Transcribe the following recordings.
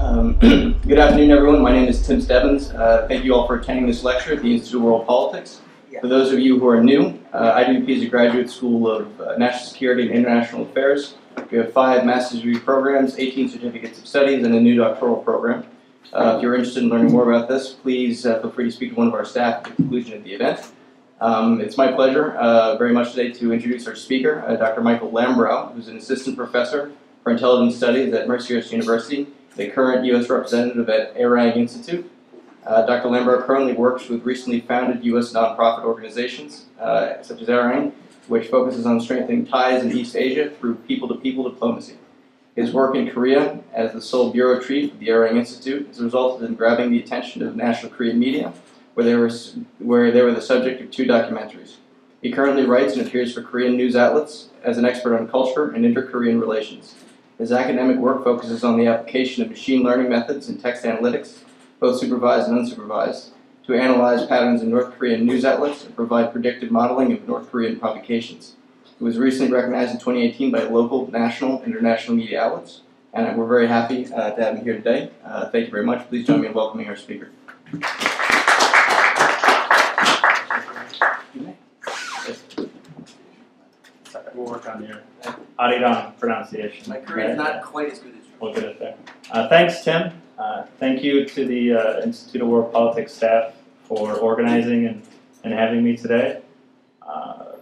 Um, good afternoon, everyone. My name is Tim Stebbins. Uh, thank you all for attending this lecture at the Institute of World Politics. For those of you who are new, uh, IWP is a graduate school of uh, National Security and International Affairs. We have five master's degree programs, 18 certificates of studies, and a new doctoral program. Uh, if you're interested in learning more about this, please uh, feel free to speak to one of our staff at the conclusion of the event. Um, it's my pleasure uh, very much today to introduce our speaker, uh, Dr. Michael Lammbrau, who's an assistant professor for intelligence studies at Mercyhurst University, the current U.S. representative at ARAG Institute. Uh, Dr. Lammbrau currently works with recently founded U.S. nonprofit organizations, uh, such as ARAG, which focuses on strengthening ties in East Asia through people-to-people -people diplomacy. His work in Korea as the Seoul bureau chief of the ARAG Institute has resulted in grabbing the attention of national Korean media, where they were, where they were the subject of two documentaries. He currently writes and appears for Korean news outlets as an expert on culture and inter-Korean relations. His academic work focuses on the application of machine learning methods and text analytics, both supervised and unsupervised, to analyze patterns in North Korean news outlets and provide predictive modeling of North Korean publications. It was recently recognized in 2018 by local, national, international media outlets, and we're very happy uh, to have him here today. Uh, thank you very much. Please join me in welcoming our speaker. We'll work on your Arirang pronunciation. My Korean is not quite as good as yours. We'll get it there. Uh, thanks, Tim. Uh, thank you to the uh, Institute of World Politics staff for organizing and, and having me today. Uh,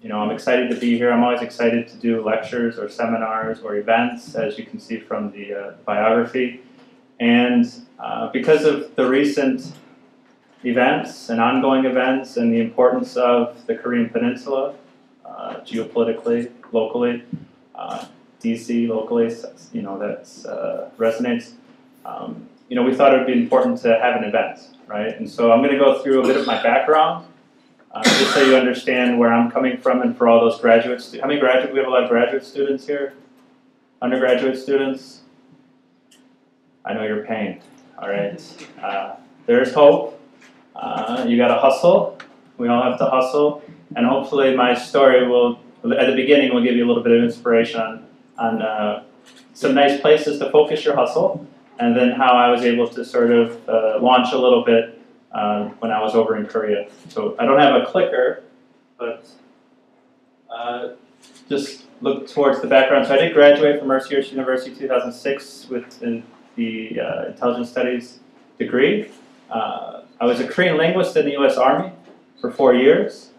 you know, I'm excited to be here. I'm always excited to do lectures or seminars or events, as you can see from the uh, biography. And uh, because of the recent events and ongoing events and the importance of the Korean Peninsula, uh, geopolitically, locally, uh, DC locally, you know, that uh, resonates. Um, you know, we thought it would be important to have an event, right? And so I'm going to go through a bit of my background, uh, just so you understand where I'm coming from and for all those graduates. How many graduate, we have a lot of graduate students here? Undergraduate students? I know your pain, all right? Uh, there's hope. Uh, you got to hustle. We all have to hustle. And hopefully my story will, at the beginning, will give you a little bit of inspiration on, uh, some nice places to focus your hustle, and then how I was able to sort of uh, launch a little bit uh, when I was over in Korea. So I don't have a clicker, but uh, just look towards the background. So I did graduate from Mercyhurst University 2006 with the uh, Intelligence Studies degree. Uh, I was a Korean linguist in the U.S. Army for four years.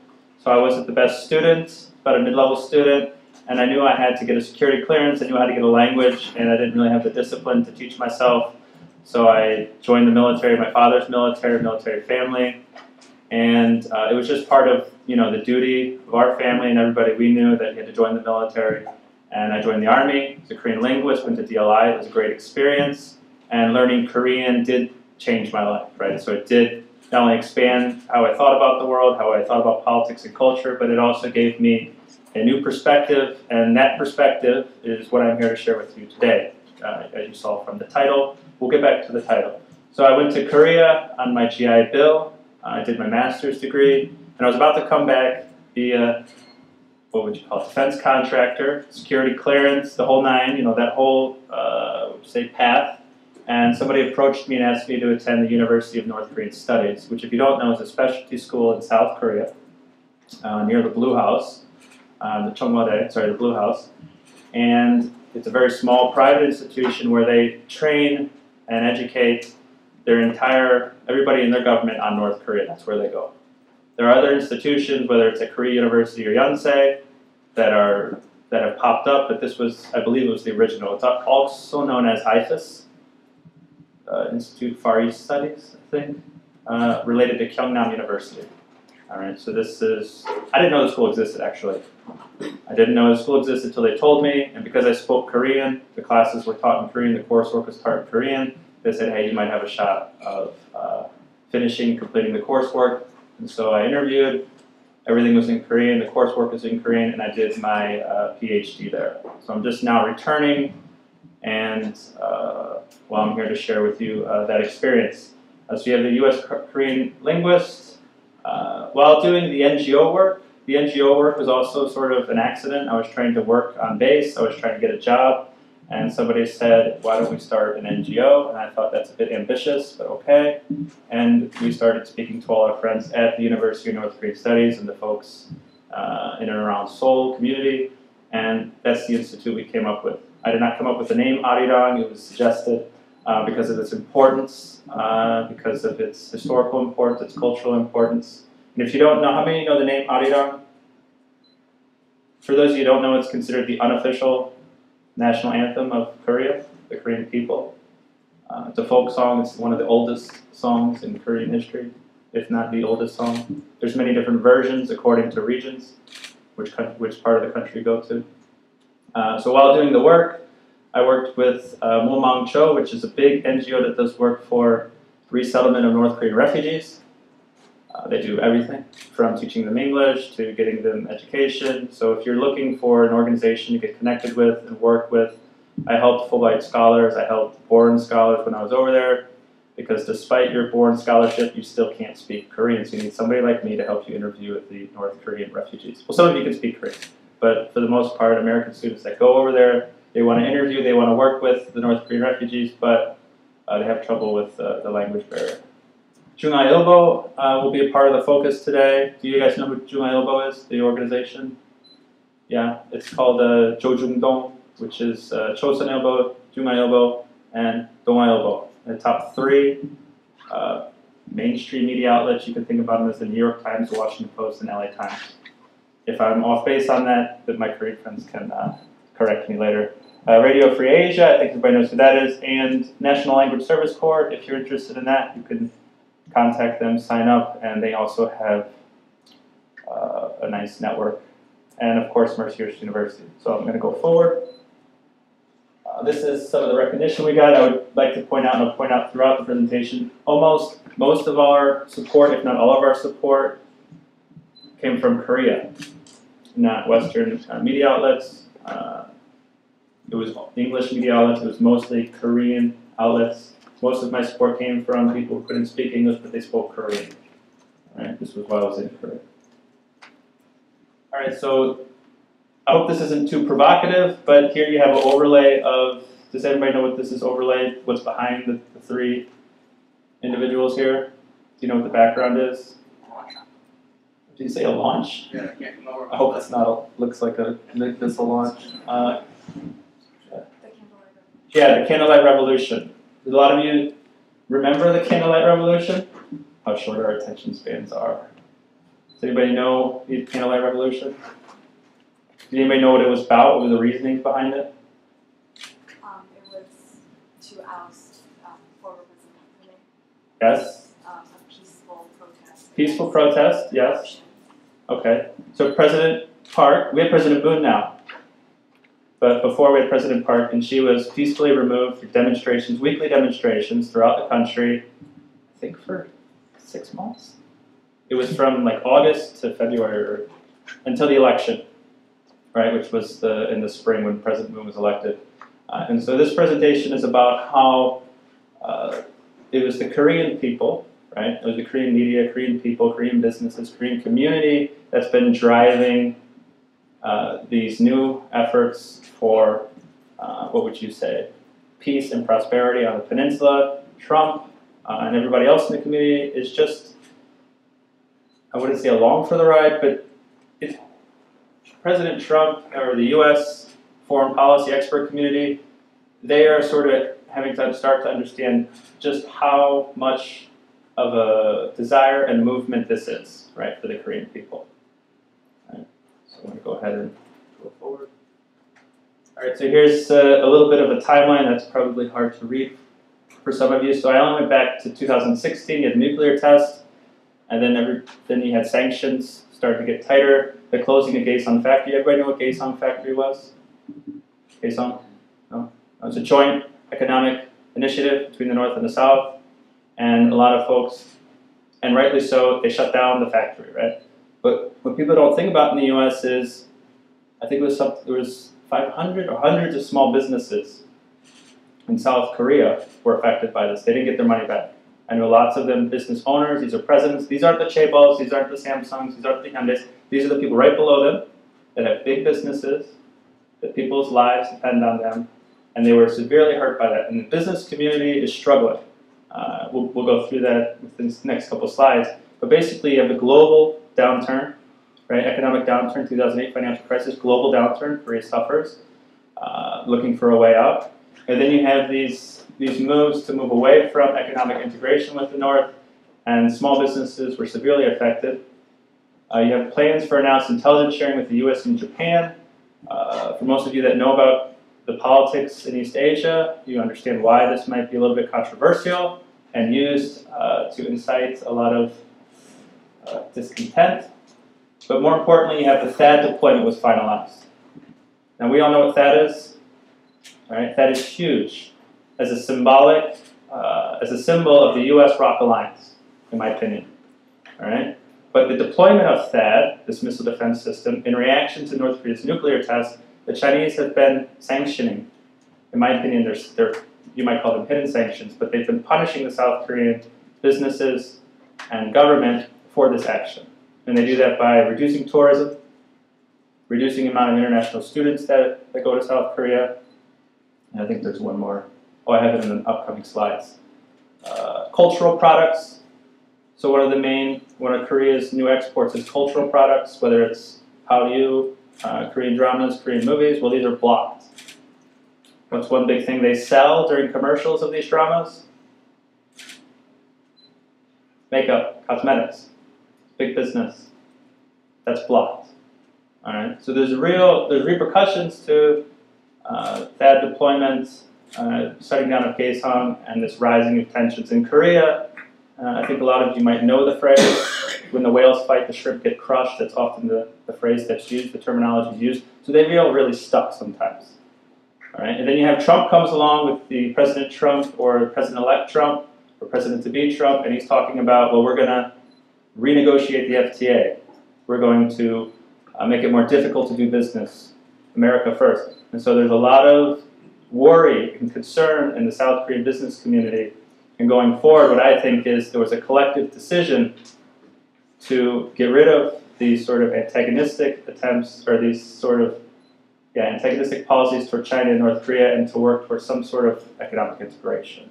So I wasn't the best student, but a mid-level student, and I knew I had to get a security clearance, I knew how to get a language, and I didn't really have the discipline to teach myself. So I joined the military, my father's military, military family, and uh, it was just part of you know the duty of our family and everybody we knew that he had to join the military. And I joined the army as a Korean linguist, went to DLI, it was a great experience, and learning Korean did change my life, right? So it did not only expand how I thought about the world, how I thought about politics and culture, but it also gave me a new perspective, and that perspective is what I'm here to share with you today. Uh, as you saw from the title, we'll get back to the title. So I went to Korea on my GI Bill. I did my master's degree, and I was about to come back, via what would you call it, defense contractor, security clearance, the whole nine, you know, that whole, uh, say, path and somebody approached me and asked me to attend the University of North Korean Studies, which if you don't know is a specialty school in South Korea, uh, near the Blue House, uh, the Cheongwadae, sorry, the Blue House. And it's a very small private institution where they train and educate their entire, everybody in their government on North Korea. That's where they go. There are other institutions, whether it's at Korea University or Yonsei, that are that have popped up, but this was, I believe it was the original. It's also known as IFAS, uh, Institute Far East Studies, I think, uh, related to Kyungnam University. All right, so this is, I didn't know the school existed actually. I didn't know the school existed until they told me, and because I spoke Korean, the classes were taught in Korean, the coursework was taught in Korean, they said, hey, you might have a shot of uh, finishing, completing the coursework. And so I interviewed, everything was in Korean, the coursework was in Korean, and I did my uh, PhD there. So I'm just now returning and uh, well, I'm here to share with you uh, that experience. Uh, so you have the U.S. Korean linguist. Uh, while doing the NGO work, the NGO work was also sort of an accident. I was trying to work on base. I was trying to get a job, and somebody said, why don't we start an NGO? And I thought that's a bit ambitious, but okay. And we started speaking to all our friends at the University of North Korean Studies and the folks uh, in and around Seoul community, and that's the institute we came up with. I did not come up with the name Arirang, it was suggested uh, because of its importance, uh, because of its historical importance, its cultural importance. And if you don't know, how many know the name Arirang? For those of you who don't know, it's considered the unofficial national anthem of Korea, the Korean people. Uh, it's a folk song. It's one of the oldest songs in Korean history, if not the oldest song. There's many different versions according to regions, which which part of the country you go to. Uh, so while doing the work, I worked with uh, Mulmangcho, which is a big NGO that does work for resettlement of North Korean refugees. Uh, they do everything from teaching them English to getting them education. So if you're looking for an organization to get connected with and work with, I helped Fulbright scholars, I helped Boren scholars when I was over there, because despite your Boren scholarship, you still can't speak Korean. So you need somebody like me to help you interview with the North Korean refugees. Well, some of you can speak Korean, but for the most part, American students that go over there, they want to interview, they want to work with the North Korean refugees, but uh, they have trouble with uh, the language barrier. JoongAng Ilbo uh, will be a part of the focus today. Do you guys know who JoongAng Ilbo is, the organization? Yeah, it's called uh, Chojoongdong, which is uh, Chosun Ilbo, JoongAng Ilbo, and Dong-A Ilbo. The top three uh, mainstream media outlets, you can think about them as the New York Times, the Washington Post, and LA Times. If I'm off base on that, then my Korean friends can uh, correct me later. Uh, Radio Free Asia, I think everybody knows who that is, and National Language Service Corps. If you're interested in that, you can contact them, sign up, and they also have uh, a nice network. And of course, Mercyhurst University. So I'm going to go forward. Uh, this is some of the recognition we got. I would like to point out, and I'll point out throughout the presentation, almost most of our support, if not all of our support, came from Korea, not Western uh, media outlets. Uh, it was English media outlets. It was mostly Korean outlets. Most of my support came from people who couldn't speak English, but they spoke Korean. Right? This was while I was in Korea. All right, so I hope this isn't too provocative, but here you have an overlay of. Does everybody know what this is overlaid? What's behind the, the three individuals here? Do you know what the background is? Did you say a launch? Yeah, I can't come over. I hope that's not a, looks like a missile launch. Uh, yeah, the Candlelight Revolution. Did a lot of you remember the Candlelight Revolution? How short our attention spans are. Does anybody know the Candlelight Revolution? Did anybody know what it was about? What were the reasonings behind it? Um, it was to oust um, former Yes? Um, a peaceful protest. Peaceful protest, yes. Okay. So President Park, we have President Moon now. But before we had President Park, and she was peacefully removed through demonstrations, weekly demonstrations throughout the country, I think for six months. It was from like August to February or until the election, right, which was the in the spring when President Moon was elected. Uh, and so this presentation is about how uh, it was the Korean people, right? Was the Korean media, Korean people, Korean businesses, Korean community that's been driving uh, these new efforts for, uh, what would you say, peace and prosperity on the peninsula. Trump uh, and everybody else in the community is just, I wouldn't say along for the ride, but President Trump or the U.S. foreign policy expert community, they are sort of having to start to understand just how much of a desire and movement this is, right, for the Korean people. Right. So I'm going to go ahead and go forward. All right, so here's uh, a little bit of a timeline that's probably hard to read for some of you. So I only went back to 2016, you had nuclear test, and then every, then you had sanctions started to get tighter. The closing of Kaesong factory. Everybody know what Kaesong factory was? Kaesong? No? It was a joint economic initiative between the North and the South, and a lot of folks, and rightly so, they shut down the factory, right? But what people don't think about in the U.S. is, I think it was some, there was 500 or hundreds of small businesses in South Korea were affected by this. They didn't get their money back. I know lots of them business owners. These are presidents. These aren't the Chaebols. These aren't the Samsungs. These aren't the Hyundais. These are the people right below them that have big businesses, that people's lives depend on them, and they were severely hurt by that. And the business community is struggling. Uh, we'll, we'll go through that with the next couple slides. But basically, you have a global downturn, right? Economic downturn, 2008 financial crisis, global downturn, Korea suffers, uh, looking for a way out. And then you have these, these moves to move away from economic integration with the North, and small businesses were severely affected. Uh, you have plans for announced intelligence sharing with the US and Japan. Uh, for most of you that know about the politics in East Asia, you understand why this might be a little bit controversial and used uh, to incite a lot of uh, discontent. But more importantly, you have the THAAD deployment was finalized. Now we all know what THAAD is, right? THAAD is huge as a symbolic, uh, as a symbol of the U.S. ROK alliance, in my opinion. All right. But the deployment of THAAD, this missile defense system, in reaction to North Korea's nuclear test, the Chinese have been sanctioning. In my opinion, they're, they're, you might call them hidden sanctions, but they've been punishing the South Korean businesses and government for this action. And they do that by reducing tourism, reducing the amount of international students that, that go to South Korea. And I think there's one more. Oh, I have it in the upcoming slides. Uh, cultural products. So one of the main, one of Korea's new exports is cultural products, whether it's Hallyu, uh, Korean dramas, Korean movies. Well, these are blocked. What's one big thing they sell during commercials of these dramas? Makeup, cosmetics, big business. That's blocked. All right. So there's real there's repercussions to uh, THAAD deployment, uh, shutting down of Kaesong, and this rising of tensions in Korea. Uh, I think a lot of you might know the phrase, when the whales fight, the shrimp get crushed. That's often the, the phrase that's used, the terminology is used. So they feel really stuck sometimes. All right, and then you have Trump comes along with the President Trump or President-elect Trump or President-to-be Trump, and he's talking about, well, we're going to renegotiate the FTA. We're going to uh, make it more difficult to do business. America first. And so there's a lot of worry and concern in the South Korean business community. And going forward, what I think is there was a collective decision to get rid of these sort of antagonistic attempts or these sort of yeah, antagonistic policies toward China and North Korea and to work towards some sort of economic integration,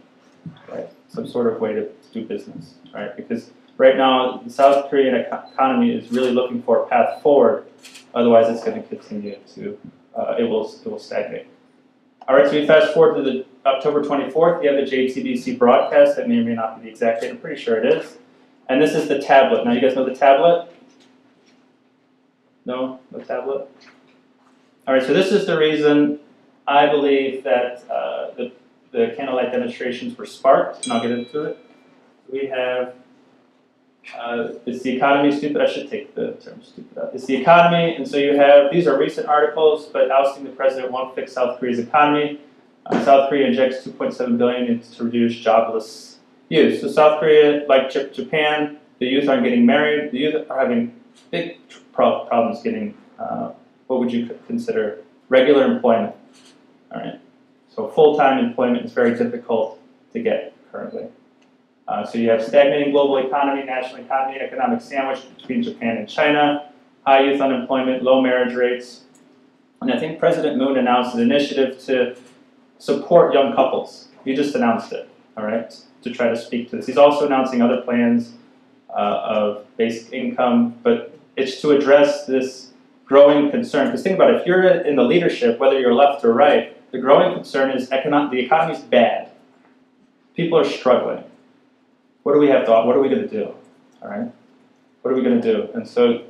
right? Some sort of way to, to do business, right? Because right now, the South Korean economy is really looking for a path forward. Otherwise, it's going to continue to, uh, it, will, it will stagnate. All right, so we fast forward to the October 24th. You have the JTBC broadcast. That may or may not be the exact date. I'm pretty sure it is. And this is the tablet. Now, you guys know the tablet? No? No tablet? All right, so this is the reason I believe that uh, the, the candlelight demonstrations were sparked, and I'll get into it. We have, uh, is the economy stupid? I should take the term stupid out. It's the economy, and so you have, these are recent articles, but ousting the president won't fix South Korea's economy. Uh, South Korea injects 2.7 billion to reduce jobless youth. So South Korea, like Japan, the youth aren't getting married. The youth are having big problems getting uh, what would you consider regular employment. All right. So full-time employment is very difficult to get currently. Uh, so you have stagnating global economy, national economy, economic sandwich between Japan and China, high youth unemployment, low marriage rates. And I think President Moon announced an initiative to support young couples. He just announced it, all right, to try to speak to this. He's also announcing other plans uh, of basic income, but it's to address this growing concern. Because think about it, if you're in the leadership, whether you're left or right, the growing concern is economic, the economy's bad. People are struggling. What do we have to, what are we going to do? All right? What are we going to do? And so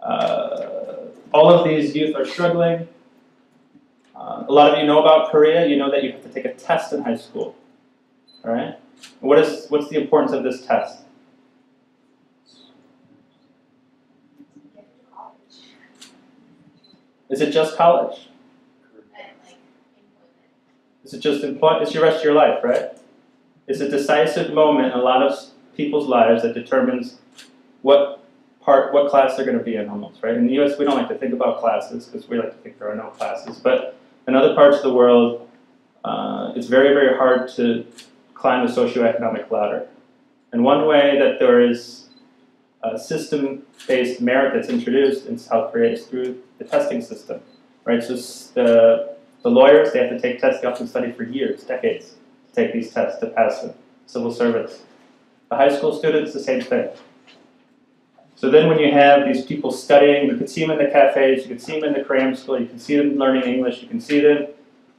uh, all of these youth are struggling. Uh, a lot of you know about Korea. You know that you have to take a test in high school. All right? What is, what's the importance of this test? Is it just college? Is it just employment? It's your rest of your life, right? It's a decisive moment in a lot of people's lives that determines what part, what class they're going to be in almost, right? In the U.S., we don't like to think about classes because we like to think there are no classes. But in other parts of the world, uh, it's very, very hard to climb the socioeconomic ladder. And one way that there is uh, system-based merit that's introduced in South Korea is through the testing system, right? So the, The lawyers, they have to take tests, they often study for years, decades, to take these tests to pass the civil service. The high school students, the same thing. So then when you have these people studying, you can see them in the cafes, you can see them in the cram school, you can see them learning English, you can see them,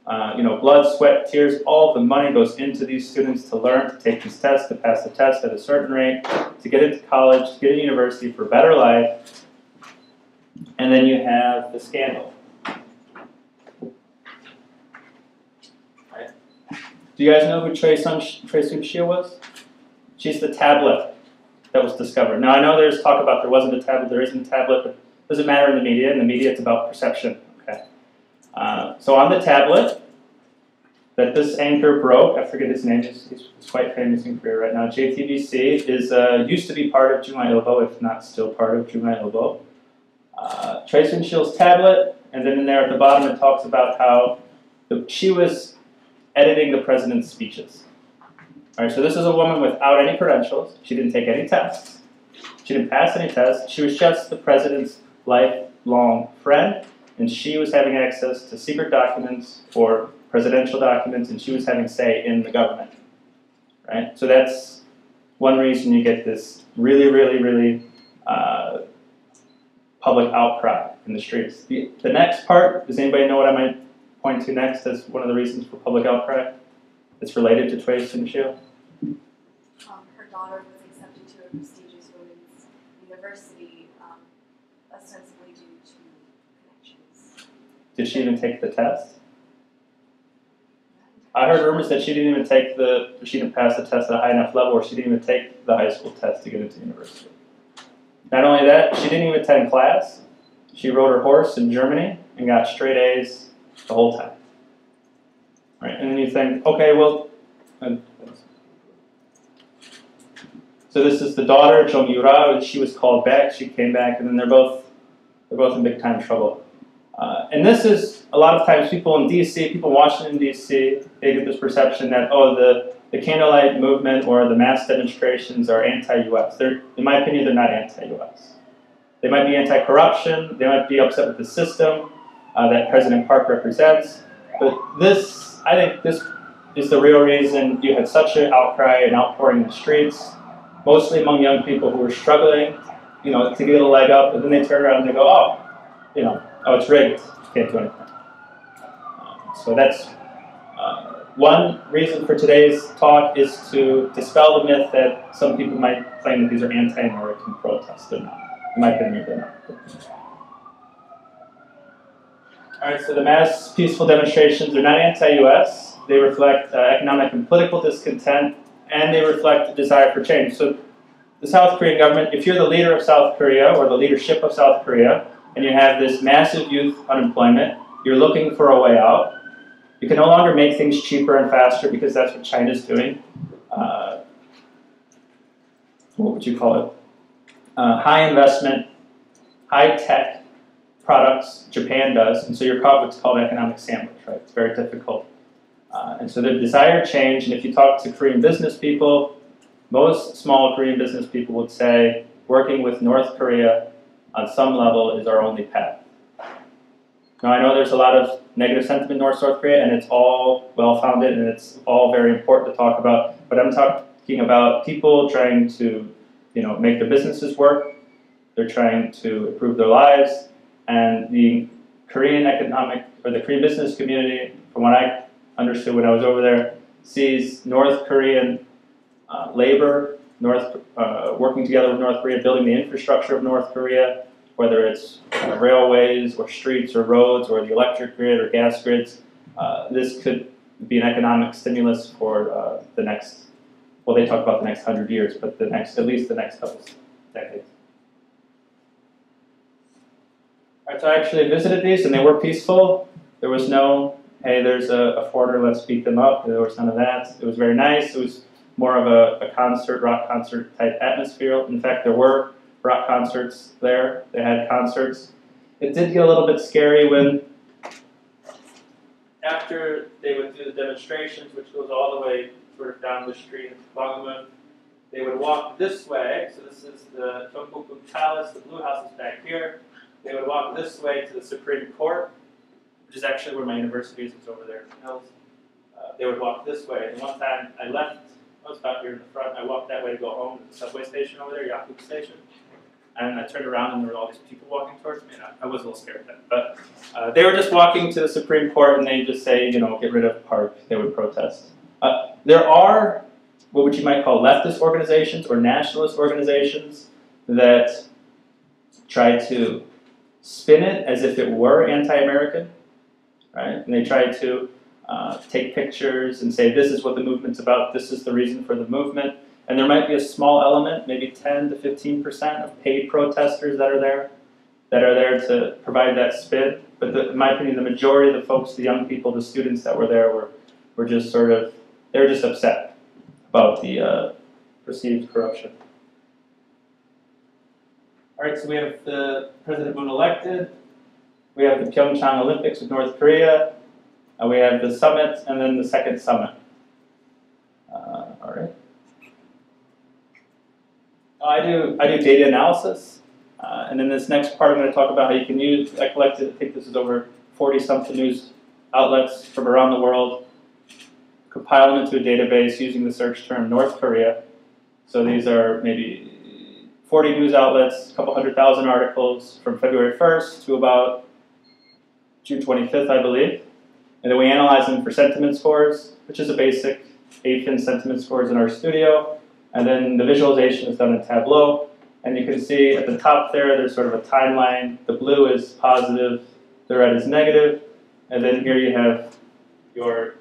uh, you know, blood, sweat, tears, all the money goes into these students to learn, to take these tests, to pass the test at a certain rate, to get into college, to get into university for a better life. And then you have the scandal. Do you guys know who Trey Sun Choi Soon-sil was? She's the tablet that was discovered. Now I know there's talk about there wasn't a tablet, there isn't a tablet, but it doesn't matter in the media. In the media, it's about perception. Uh, so on the tablet that this anchor broke, I forget his name. He's, he's quite famous in Korea right now. JTBC is uh, used to be part of JoongAng Ilbo, if not still part of JoongAng Ilbo. Uh, Choi Soon-sil's tablet, and then in there at the bottom it talks about how the, she was editing the president's speeches. All right, so this is a woman without any credentials. She didn't take any tests. She didn't pass any tests. She was just the president's lifelong friend, and she was having access to secret documents or presidential documents, and she was having say in the government. Right? So that's one reason you get this really, really, really uh, public outcry in the streets. The, the next part, does anybody know what I might point to next as one of the reasons for public outcry? It's related to Choi Soon-sil? Um, her daughter was accepted to a prestigious women's university, um, ostensibly due to. Did she even take the test? I heard rumors that she didn't even take the, she didn't pass the test at a high enough level, or she didn't even take the high school test to get into university. Not only that, she didn't even attend class. She rode her horse in Germany and got straight A's the whole time. Right, and then you think, okay, well, so this is the daughter, Chung Yoo-ra, and she was called back. She came back, and then they're both they're both in big time trouble. Uh, and this is a lot of times people in D.C., people in Washington D.C., they get this perception that oh the the candlelight movement or the mass demonstrations are anti-U.S. They're, in my opinion, they're not anti-U.S. They might be anti-corruption. They might be upset with the system uh, that President Park represents. But this, I think, this is the real reason you had such an outcry and outpouring in the streets, mostly among young people who were struggling, you know, to get a leg up, and then they turn around and they go, oh, you know, oh, it's rigged. Can't do anything. So that's uh, one reason for today's talk is to dispel the myth that some people might claim that these are anti-American protests. They're not. In my opinion, they're not. All right, so the mass peaceful demonstrations are not anti-U.S. They reflect uh, economic and political discontent, and they reflect desire for change. So the South Korean government, if you're the leader of South Korea or the leadership of South Korea, and you have this massive youth unemployment, you're looking for a way out. You can no longer make things cheaper and faster because that's what China's doing. Uh, what would you call it? Uh, high investment, high tech products Japan does, and so you're caught what's called economic sandwich, right? It's very difficult. Uh, and so the desire change, and if you talk to Korean business people, most small Korean business people would say working with North Korea on some level is our only path. Now I know there's a lot of negative sentiment North South Korea, and it's all well founded and it's all very important to talk about. But I'm talking about people trying to, you know, make their businesses work. They're trying to improve their lives, and the Korean economic or the Korean business community, from what I understood when I was over there, sees North Korean uh, labor, North uh, working together with North Korea, building the infrastructure of North Korea, whether it's uh, railways or streets or roads or the electric grid or gas grids. Uh, this could be an economic stimulus for uh, the next. Well, they talk about the next hundred years, but the next, at least the next couple decades. So I actually visited these, and they were peaceful. There was no, hey, there's a, a foreigner, let's beat them up. There was none of that. It was very nice. It was more of a, a concert, rock concert type atmosphere. In fact, there were rock concerts there. They had concerts. It did get a little bit scary when, after they would do the demonstrations, which goes all the way sort of down the street in Gwanghwamun, they would walk this way. So this is the Gyeongbokgung Palace. The Blue House is back here. They would walk this way to the Supreme Court. which is actually where my university is, it's over there. Uh, they would walk this way, and one time I left, I was about here in the front, I walked that way to go home to the subway station over there, Yahoo Station. And I turned around and there were all these people walking towards me, and I, I was a little scared then. But uh, they were just walking to the Supreme Court and they just say, you know, get rid of Park, they would protest. Uh, there are what you might call leftist organizations or nationalist organizations that try to spin it as if it were anti-American, right? And they try to uh, take pictures and say this is what the movement's about, this is the reason for the movement. And there might be a small element, maybe 10 to 15 percent of paid protesters that are there, that are there to provide that spin. But the, in my opinion, the majority of the folks, the young people, the students that were there were, were just sort of, they were just upset about the uh, perceived corruption. All right, so we have the President Moon elected. We have the Pyeongchang Olympics with North Korea. Uh, we have the summit and then the second summit. Uh, all right. I do I do data analysis, uh, and in this next part, I'm going to talk about how you can use. I collected. I think this is over 40 something news outlets from around the world. Compile them into a database using the search term North Korea. So these are maybe 40 news outlets, a couple hundred thousand articles from February 1st to about June 25th, I believe. And then we analyze them for sentiment scores, which is a basic AFINN sentiment scores in RStudio. And then the visualization is done in Tableau. And you can see at the top there, there's sort of a timeline. The blue is positive, the red is negative. And then here you have your,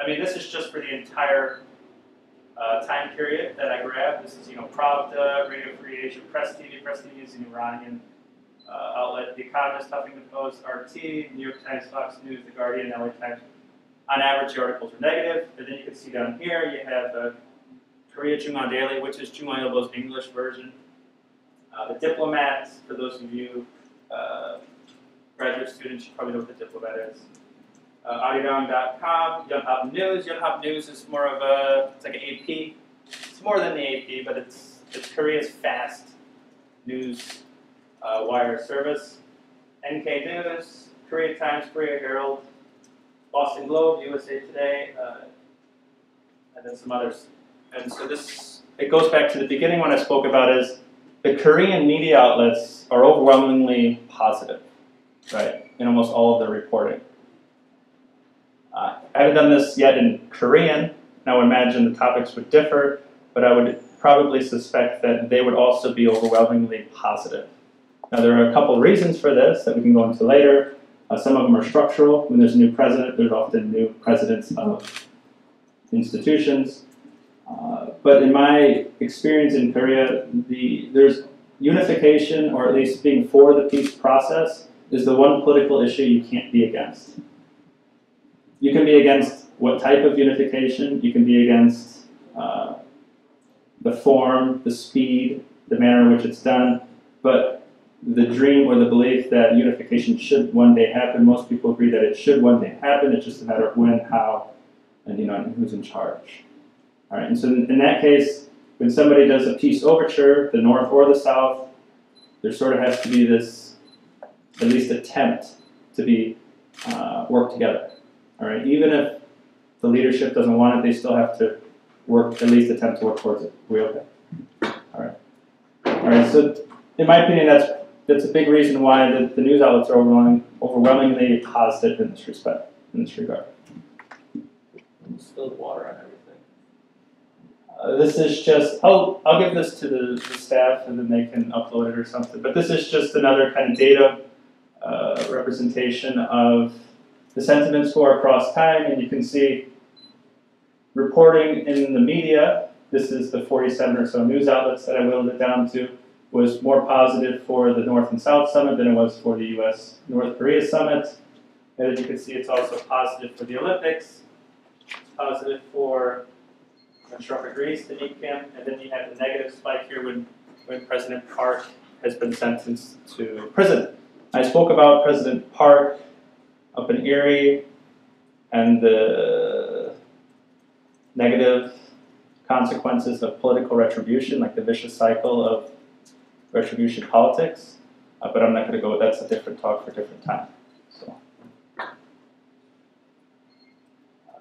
I mean, this is just for the entire uh, time period that I grabbed. This is, you know, Pravda, Radio Free Asia, Press TV. Press TV is an Iranian uh, outlet. The Economist, Huffington Post, RT, New York Times, Fox News, The Guardian, LA Times. On average, the articles are negative. And then you can see down here, you have uh, Korea JoongAng Daily, which is JoongAng Ilbo's English version. Uh, the Diplomat, for those of you uh, graduate students, you probably know what the Diplomat is. Uh, Arirang.com, Yonhap News. Yonhap News is more of a, it's like an AP. It's more than the AP, but it's, it's Korea's fast news uh, wire service. NK News, Korea Times, Korea Herald, Boston Globe, USA Today, uh, and then some others. And so this, it goes back to the beginning when I spoke about is the Korean media outlets are overwhelmingly positive, right, in almost all of their reporting. Uh, I haven't done this yet in Korean, and I would imagine the topics would differ, but I would probably suspect that they would also be overwhelmingly positive. Now, there are a couple of reasons for this that we can go into later. Uh, some of them are structural. When there's a new president, there's often new presidents of institutions. Uh, but in my experience in Korea, the, there's unification, or at least being for the peace process, is the one political issue you can't be against. You can be against what type of unification, you can be against uh, the form, the speed, the manner in which it's done, but the dream or the belief that unification should one day happen, most people agree that it should one day happen, it's just a matter of when, how, and you know, who's in charge. All right, and so in, that case, when somebody does a peace overture, the North or the South, there sort of has to be this, at least attempt to be uh, work together. All right, even if the leadership doesn't want it, they still have to work, at least attempt to work towards it. we okay? All right. All right. So, in my opinion, that's that's a big reason why the, the news outlets are overwhelming, overwhelmingly positive in this respect, in this regard. Spilled water on everything. Uh, this is just, I'll, I'll give this to the, the staff and then they can upload it or something. But this is just another kind of data uh, representation of the sentiment score across time. And you can see reporting in the media, this is the 47 or so news outlets that I whittled it down to, was more positive for the North and South Summit than it was for the US North Korea Summit. And as you can see, it's also positive for the Olympics, it's positive for Trump agrees to meet Kim, and then you have the negative spike here when, when President Park has been sentenced to prison. I spoke about President Park up in Erie and the negative consequences of political retribution, like the vicious cycle of retribution politics, uh, but I'm not going to go, that's a different talk for a different time. So. Uh,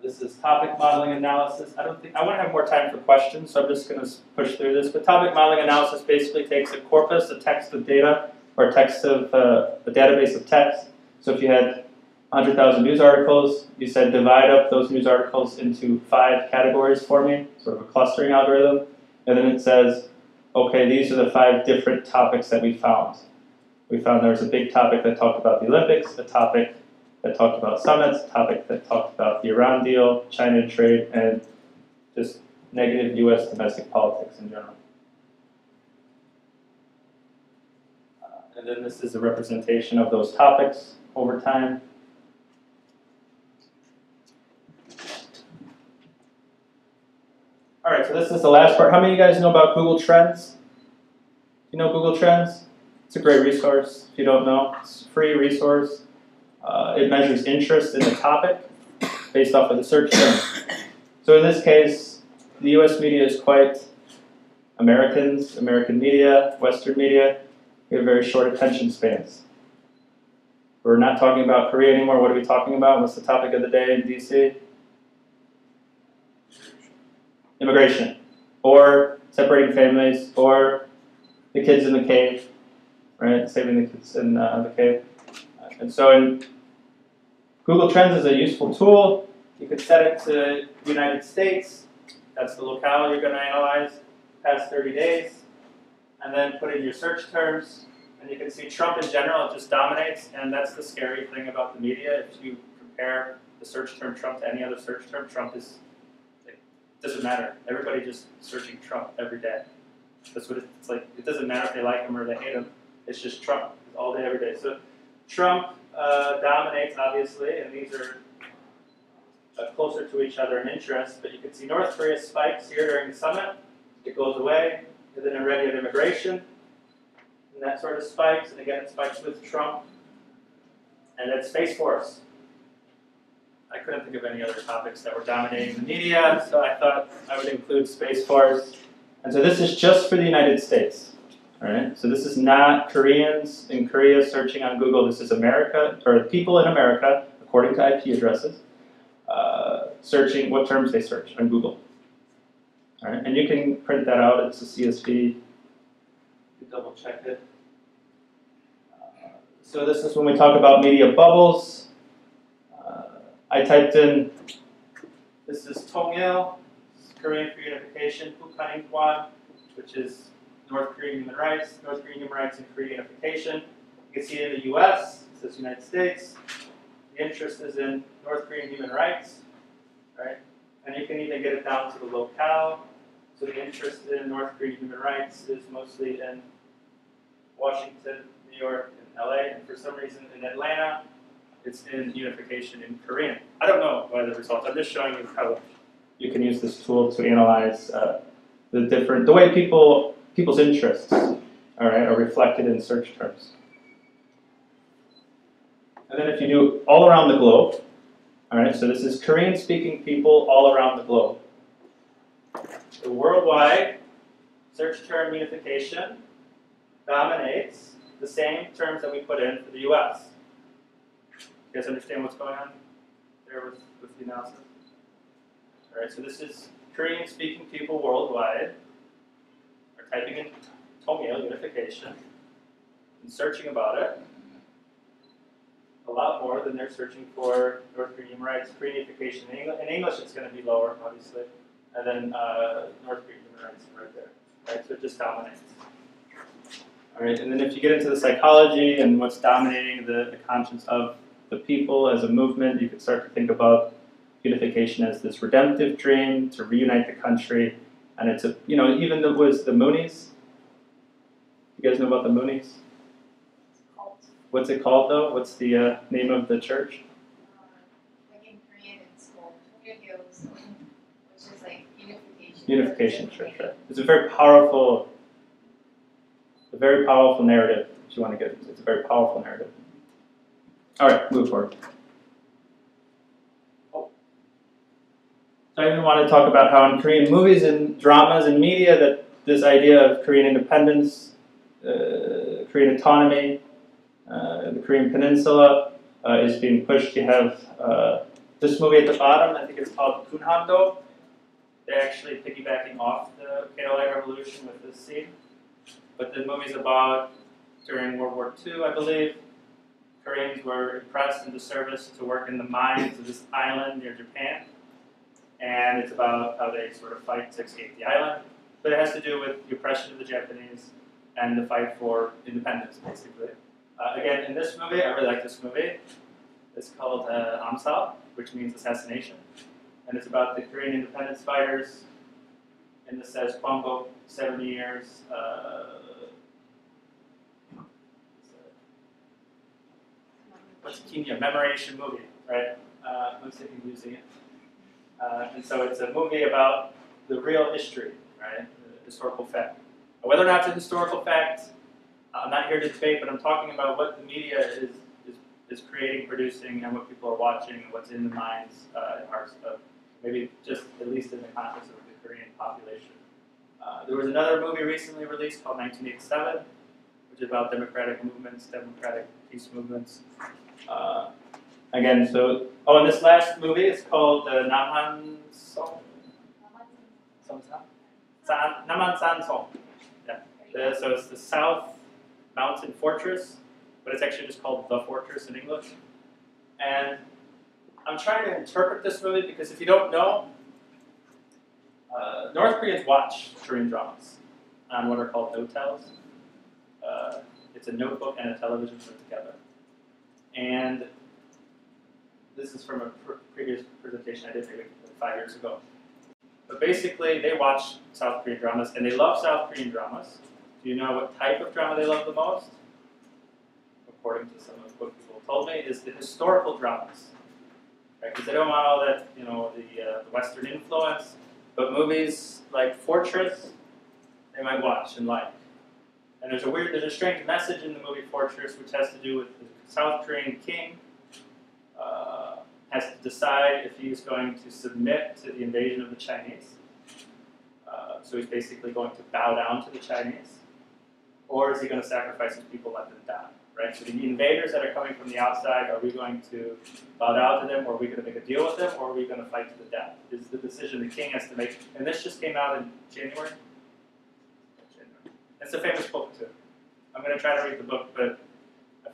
this is topic modeling analysis. I don't think, I want to have more time for questions, so I'm just going to push through this. But topic modeling analysis basically takes a corpus, a text of data, or a text of, uh, a database of text. So if you had 100,000 news articles, you said divide up those news articles into five categories for me, sort of a clustering algorithm. And then it says, okay, these are the five different topics that we found. We found there was a big topic that talked about the Olympics, a topic that talked about summits, a topic that talked about the Iran deal, China trade, and just negative U.S. domestic politics in general. Uh, and then this is a representation of those topics over time. All right, so this is the last part. How many of you guys know about Google Trends? You know Google Trends? It's a great resource. If you don't know, it's a free resource. Uh, it measures interest in the topic based off of the search term. So in this case, the U.S. media is quite Americans, American media, Western media. We have very short attention spans. We're not talking about Korea anymore. What are we talking about? What's the topic of the day in D.C.? Immigration, or separating families, or the kids in the cave, right? Saving the kids in uh, the cave. And so in Google Trends is a useful tool. You could set it to United States. That's the locale you're going to analyze past 30 days. And then put in your search terms. And you can see Trump in general, it just dominates. And that's the scary thing about the media. If you compare the search term Trump to any other search term, Trump is doesn't matter. Everybody just searching Trump every day. That's what it's like. It doesn't matter if they like him or they hate him. It's just Trump all day, every day. So Trump uh, dominates, obviously, and these are uh, closer to each other in interest. But you can see North Korea spikes here during the summit. It goes away, and then Iranian immigration, and that sort of spikes. And again, it spikes with Trump. And then Space Force. I couldn't think of any other topics that were dominating the media, so I thought I would include Space Force. And so this is just for the United States. All right, so this is not Koreans in Korea searching on Google. This is America, or people in America, according to IP addresses, uh, searching what terms they search on Google. All right, and you can print that out. It's a CSV. Double check it. Uh, so this is when we talk about media bubbles. I typed in, this is Tongil, Korean for Unification, Bukhanin Kwan, which is North Korean human rights, North Korean human rights and Korean unification. You can see in the US, it says United States. The interest is in North Korean human rights, right? And you can even get it down to the locale. So the interest in North Korean human rights is mostly in Washington, New York, and LA, and for some reason in Atlanta, it's in unification in Korean. I don't know why the results. I'm just showing you how you can use this tool to analyze uh, the different, the way people people's interests, all right, are reflected in search terms. And then if you do all around the globe, all right, so this is Korean-speaking people all around the globe. The worldwide search term unification dominates the same terms that we put in for the U.S. Guys understand what's going on there with, with the analysis? All right, so this is Korean-speaking people worldwide are typing in Tongil unification and searching about it a lot more than they're searching for North Korean human rights, Korean unification. In English, in English it's going to be lower, obviously, and then uh, North Korean human rights right there. Right, so it just dominates. All right, and then if you get into the psychology and what's dominating the, the conscience of the people as a movement. You could start to think about unification as this redemptive dream to reunite the country. And it's a, you know, even though it was the Moonies. You guys know about the Moonies? What's it called though? What's the uh, name of the church? Uh, like in Korean, it's called Tongilgyo, which is like unification. Unification church, right? It's a very powerful, a very powerful narrative. If you want to get it's a very powerful narrative. All right, move forward. So I even want to talk about how in Korean movies and dramas and media that this idea of Korean independence, uh, Korean autonomy, uh, the Korean Peninsula uh, is being pushed. You have uh, this movie at the bottom, I think it's called Gunhamdo. They're actually piggybacking off the Light Revolution with this scene. But the movie's about during World War II, I believe. Koreans were impressed into service to work in the mines of this island near Japan. And it's about how they sort of fight to escape the island. But it has to do with the oppression of the Japanese and the fight for independence, basically. Uh, again, in this movie, I really like this movie. It's called uh, Amsal, which means assassination. And it's about the Korean independence fighters. And this says Kwangbo, 70 years. Uh, what's? Memoration movie, right? Uh, it. Uh, and so it's a movie about the real history, right? The historical fact. Whether or not it's a historical fact, I'm not here to debate, but I'm talking about what the media is, is, is creating, producing, and what people are watching, and what's in the minds uh, and hearts of maybe just at least in the context of the Korean population. Uh, there was another movie recently released called 1987, which is about democratic movements, democratic peace movements. Uh, again, so, oh, and this last movie is called uh, Namhan Song. Namhansanseong. Yeah. The- so it's the South Mountain Fortress, but it's actually just called The Fortress in English. And I'm trying to interpret this movie because if you don't know, uh, North Koreans watch Korean dramas on what are called notels. Uh, it's a notebook and a television put together. And this is from a pr- previous presentation I did maybe five years ago. But basically, they watch South Korean dramas and they love South Korean dramas. Do you know what type of drama they love the most? According to some of what people told me, is the historical dramas. Because they don't want all that, you know, the, uh, the Western influence. But movies like Fortress, they might watch and like. And there's a weird, there's a strange message in the movie Fortress, which has to do with South Korean king uh, has to decide if he's going to submit to the invasion of the Chinese. Uh, so he's basically going to bow down to the Chinese, or is he going to sacrifice his people, let them die? Right. So the invaders that are coming from the outside, are we going to bow down to them, or are we going to make a deal with them, or are we going to fight to the death? Is the decision the king has to make. And this just came out in January. January. It's a famous book too. I'm going to try to read the book, but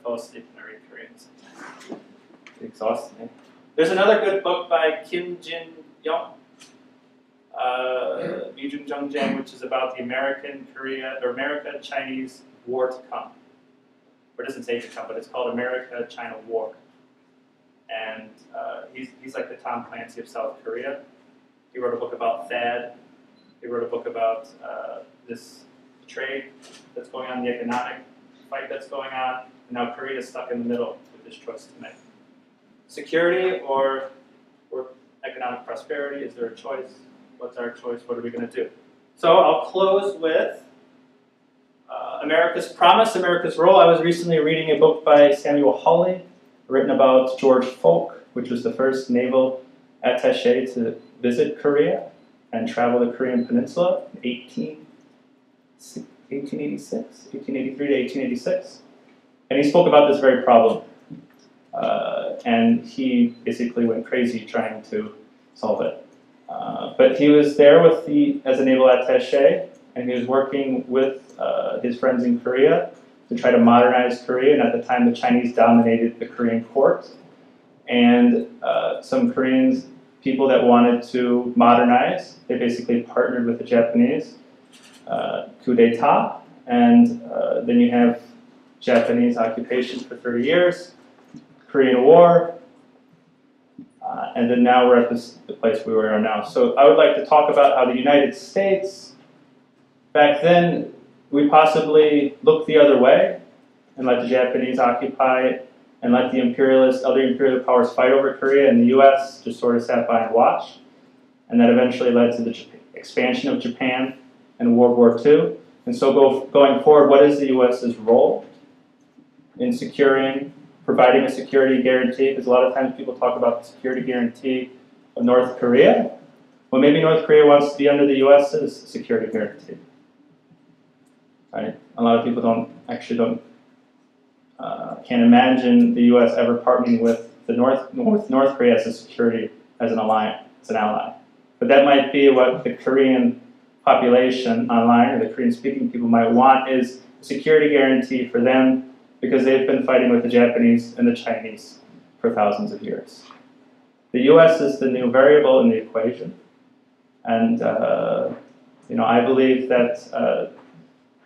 fall asleep when I read Korean sometimes. It exhausts. There's another good book by Kim Jin Myung, uh, Mijung Jungjang, which is about the American Korea or America Chinese War to come. Or it doesn't say to come, but it's called America China War. And uh, he's, he's like the Tom Clancy of South Korea. He wrote a book about THAAD. He wrote a book about uh, this trade that's going on, the economic fight that's going on, and now Korea is stuck in the middle with this choice to make. Security or, or economic prosperity, is there a choice? What's our choice? What are we going to do? So I'll close with uh, America's Promise, America's Role. I was recently reading a book by Samuel Hawley, written about George Foulk, which was the first naval attache to visit Korea and travel the Korean Peninsula in 18, 1886, 1883 to 1886. And he spoke about this very problem. Uh, and he basically went crazy trying to solve it. Uh, but he was there with the as a naval attaché, and he was working with uh, his friends in Korea to try to modernize Korea. And at the time, the Chinese dominated the Korean court, and uh, some Koreans, people that wanted to modernize, they basically partnered with the Japanese. Uh, coup d'état, and uh, then you have Japanese occupation for 30 years, Korean War, uh, and then now we're at this the place we are now. So I would like to talk about how the United States, back then, we possibly looked the other way and let the Japanese occupy and let the imperialist, other imperial powers fight over Korea, and the U.S. just sort of sat by and watched, and that eventually led to the expansion of Japan and World War II. And so go, going forward, what is the U.S.'s role in securing, providing a security guarantee? Because a lot of times people talk about the security guarantee of North Korea. Well, maybe North Korea wants to be under the U.S.'s security guarantee. Right? A lot of people don't actually don't uh, can't imagine the U.S. ever partnering with the North North North Korea as a security as an alliance, as an ally. But that might be what the Korean population online or the Korean speaking people might want is a security guarantee for them because they've been fighting with the Japanese and the Chinese for thousands of years. The US is the new variable in the equation. And, uh, you know, I believe that, uh,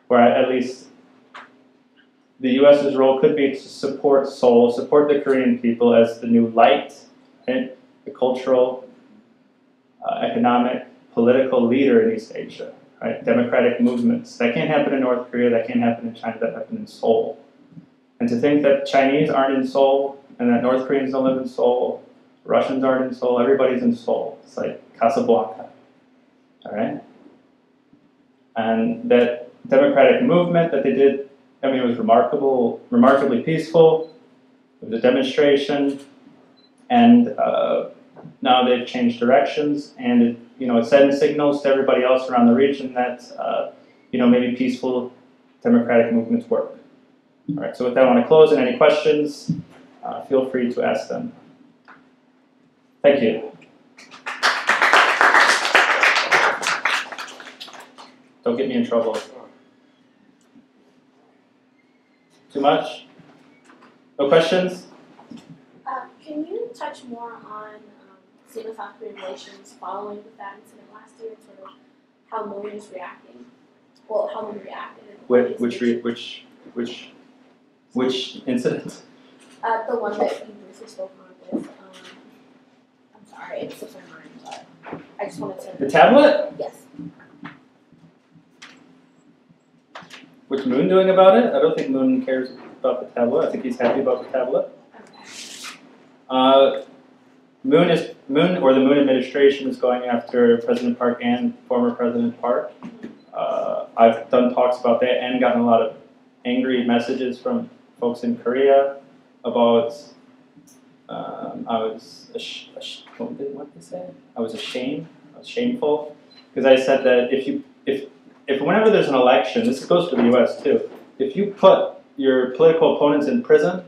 or at least the US's role could be to support Seoul, support the Korean people as the new light, right? the cultural, uh, economic, political leader in East Asia, right? Democratic movements. That can't happen in North Korea, that can't happen in China, that happened in Seoul. And to think that Chinese aren't in Seoul and that North Koreans don't live in Seoul, Russians aren't in Seoul, everybody's in Seoul. It's like Casablanca. All right? And that democratic movement that they did, I mean, it was remarkable, remarkably peaceful. It was a demonstration, and uh, now they've changed directions, and it, you know, it sends signals to everybody else around the region that uh, you know maybe peaceful democratic movements work. All right. So with that, I want to close. And any questions, uh, feel free to ask them. Thank you. Don't get me in trouble. Too much? No questions? Uh, can you touch more on um, Sino-South Korean relations following the that incident last year, and sort of how Moon is reacting? Well, how Moon reacted. Which which re- which which which incident? Uh, the one that you briefly spoke on with. Um, I'm sorry, it slipped my mind, but I just wanted to. The tablet? Yes. What's Moon doing about it? I don't think Moon cares about the tablet. I think he's happy about the tablet. Okay. Uh, Moon is Moon or the Moon administration is going after President Park and former President Park. Uh, I've done talks about that and gotten a lot of angry messages from folks in Korea about. Um, I was ash- what did say? I was ashamed. I was shameful because I said that if you if if whenever there's an election, this goes for the U.S. too. If you put your political opponents in prison,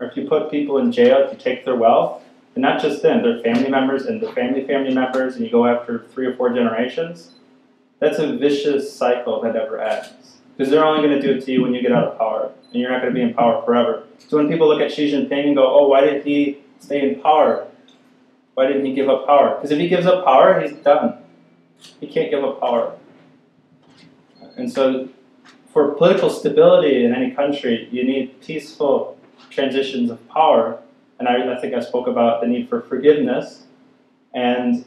or if you put people in jail, if you take their wealth, and not just them, their family members and their family family members, and you go after three or four generations, that's a vicious cycle that never ends. Because they're only going to do it to you when you get out of power, and you're not going to be in power forever. So when people look at Xi Jinping and go, oh, why didn't he stay in power? Why didn't he give up power? Because if he gives up power, he's done. He can't give up power. And so, for political stability in any country, you need peaceful transitions of power. And I, I think I spoke about the need for forgiveness. And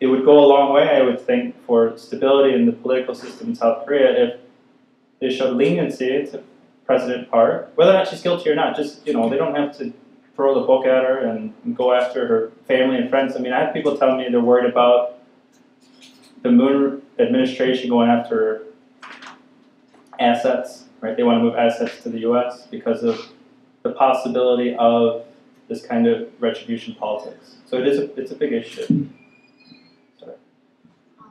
it would go a long way, I would think, for stability in the political system in South Korea if they showed leniency to President Park, whether or not she's guilty or not. Just you know, they don't have to throw the book at her and, go after her family and friends. I mean, I have people telling me they're worried about the Moon administration going after assets, right? They want to move assets to the U.S. because of the possibility of this kind of retribution politics. So it is a, it's a big issue. Um,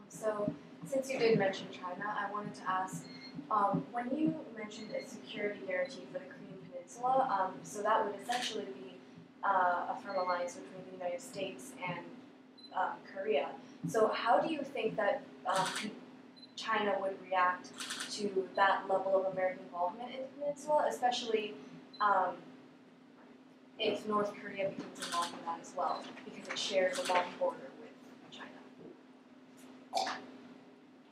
so, since you did mention China, I wanted to ask, um, when you mentioned a security guarantee for the Korean Peninsula, um, so that would essentially be uh, a firm alliance between the United States and um, Korea. So, how do you think that um, China would react to that level of American involvement in the peninsula, especially um, if North Korea becomes involved in that as well, because it shares a long border with China?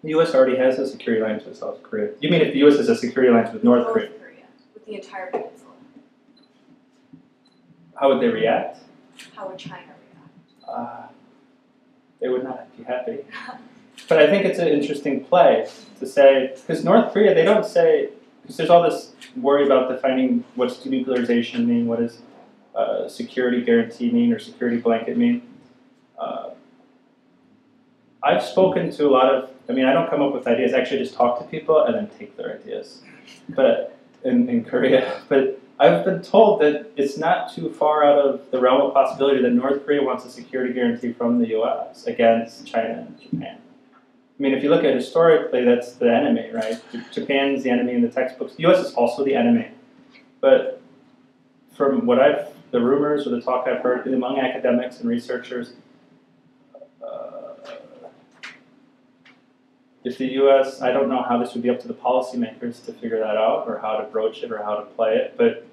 The U.S. already has a security alliance with South Korea. You mean if the U.S. has a security alliance with North Korea? with the entire peninsula. How would they react? How would China react? Uh, they would not be happy. But I think it's an interesting play to say, because North Korea, they don't say, because there's all this worry about defining what's denuclearization mean, what does uh, security guarantee mean, or security blanket mean. Uh, I've spoken to a lot of, I mean, I don't come up with ideas, I actually just talk to people and then take their ideas. But in, in Korea, but I've been told that it's not too far out of the realm of possibility that North Korea wants a security guarantee from the US against China and Japan. I mean, if you look at historically, that's the enemy, right? Japan's the enemy in the textbooks. The US is also the enemy. But from what I've the rumors or the talk I've heard among academics and researchers, uh, if the U.S. I don't know how this would be up to the policymakers to figure that out or how to broach it or how to play it, but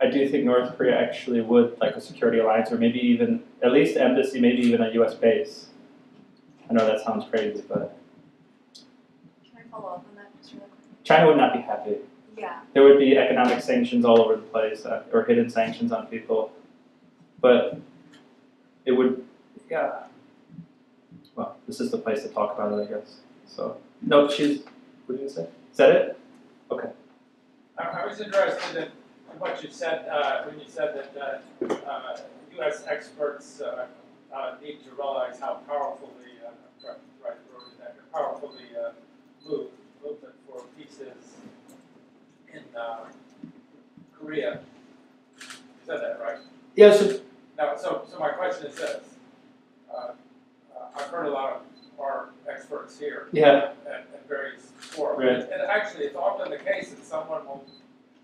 I do think North Korea actually would like a security alliance or maybe even at least embassy, maybe even a U.S. base. I know that sounds crazy, but Can I follow up on that just really quick? China would not be happy. Yeah. There would be economic sanctions all over the place, uh, or hidden sanctions on people. But it would, yeah. Well, this is the place to talk about it, I guess. So, no, she's. What did you say? Is that it? I, I was interested in what you said, uh, when you said that, uh, uh, US experts, uh, uh, need to realize how powerful the, uh, right, right, word is that, how powerful the, uh, move, movement for peace is in, uh, Korea. You said that, right? Yeah. So, Now, so, so my question is this. Uh, uh, I've heard a lot of our experts here. Yeah. At, at various forums. Right. And actually, it's often the case that someone will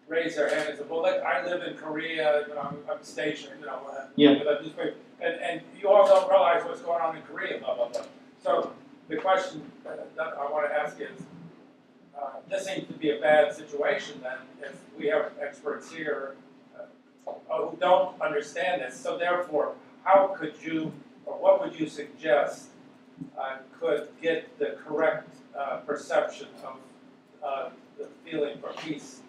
raise their hand and say, well, look, I live in Korea, you know, I'm, I'm stationed, you know, uh, Yeah. with a newspaper. And, and you all don't realize what's going on in Korea, blah, blah, blah. So the question uh, that I want to ask is, uh, this seems to be a bad situation then, if we have experts here uh, who don't understand this. So therefore, how could you, or what would you suggest uh, could get the correct uh, perception of uh, the feeling for peace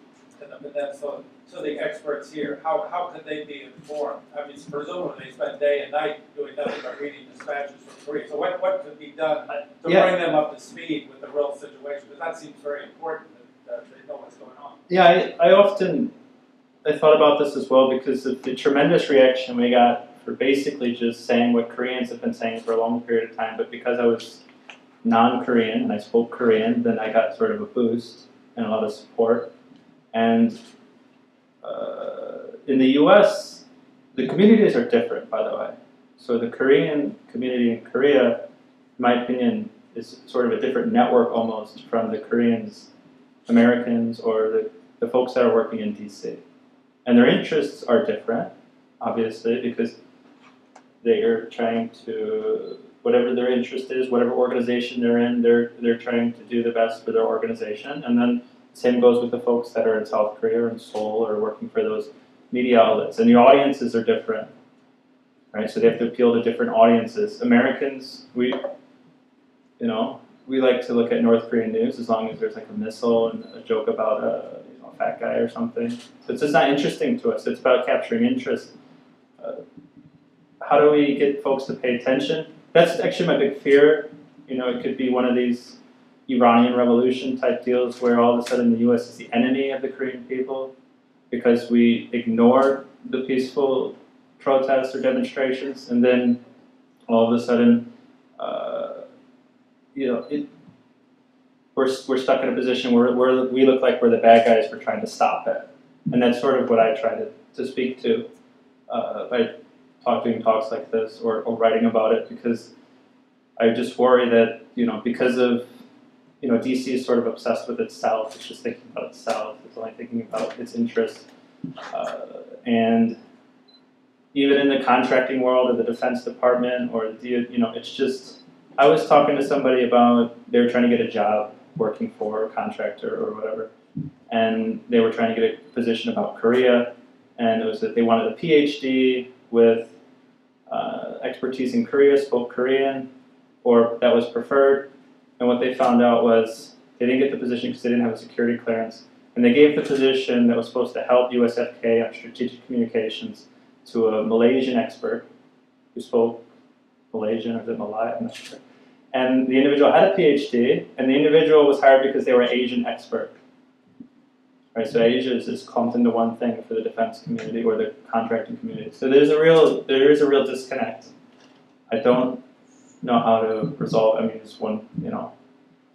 in the peninsula to the experts here? How, how could they be informed? I mean, presumably they spend day and night doing nothing but reading dispatches from Korea. So what, what could be done to Yeah. bring them up to speed with the real situation? Because that seems very important that, that they know what's going on. yeah, I, I often I thought about this as well because of the tremendous reaction we got for basically just saying what Koreans have been saying for a long period of time. But because I was non-Korean and I spoke Korean, then I got sort of a boost and a lot of support. And uh, in the U.S., the communities are different, by the way. So the Korean community in Korea, in my opinion, is sort of a different network almost from the Koreans, Americans, or the, the folks that are working in D.C. And their interests are different, obviously, because they are trying to whatever their interest is, whatever organization they're in, they're they're trying to do the best for their organization. And then same goes with the folks that are in South Korea or in Seoul or working for those media outlets. And the audiences are different. Right? So they have to appeal to different audiences. Americans, we you know, we like to look at North Korean news as long as there's like a missile and a joke about a, fat guy or something. So it's just not interesting to us. It's about capturing interest. Uh, how do we get folks to pay attention? That's actually my big fear. You know, it could be one of these Iranian Revolution type deals where all of a sudden the U.S. is the enemy of the Korean people because we ignore the peaceful protests or demonstrations, and then all of a sudden, uh, you know, it, we're, we're stuck in a position where we're, we look like we're the bad guys for trying to stop it. And that's sort of what I try to, to speak to uh, by talk, doing talks like this or, or writing about it because I just worry that, you know, because of, you know, DC is sort of obsessed with itself, it's just thinking about itself, it's only thinking about its interests. Uh, and even in the contracting world or the Defense Department or the, you know, it's just, I was talking to somebody about they were trying to get a job working for a contractor or whatever, and they were trying to get a position about Korea, and it was that they wanted a PhD with uh, expertise in Korea, spoke Korean, or that was preferred. And what they found out was they didn't get the position because they didn't have a security clearance, and they gave the position that was supposed to help USFK on strategic communications to a Malaysian expert who spoke Malaysian or it Malay? I'm not sure. And the individual had a PhD, and the individual was hired because they were an Asian expert. Right, so Asia is just clumped into one thing for the defense community or the contracting community. So there's a real there is a real disconnect. I don't know how to resolve. I mean, it's one you know.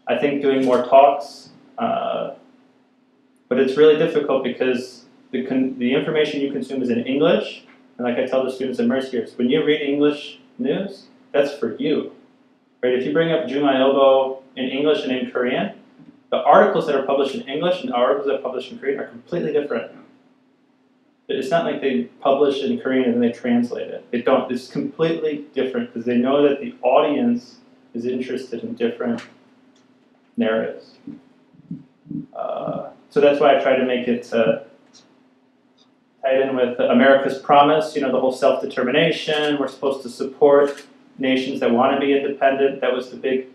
I think doing more talks, uh, but it's really difficult because the the information you consume is in English, and like I tell the students at Mercyhurst, when you read English news, that's for you. Right? If you bring up Juma in English and in Korean, the articles that are published in English and the articles that are published in Korean are completely different. It's not like they publish in Korean and then they translate it. They don't. It's completely different because they know that the audience is interested in different narratives. Uh, so that's why I try to make it uh, tied in with America's promise. You know, the whole self-determination. We're supposed to support nations that want to be independent. That was the big.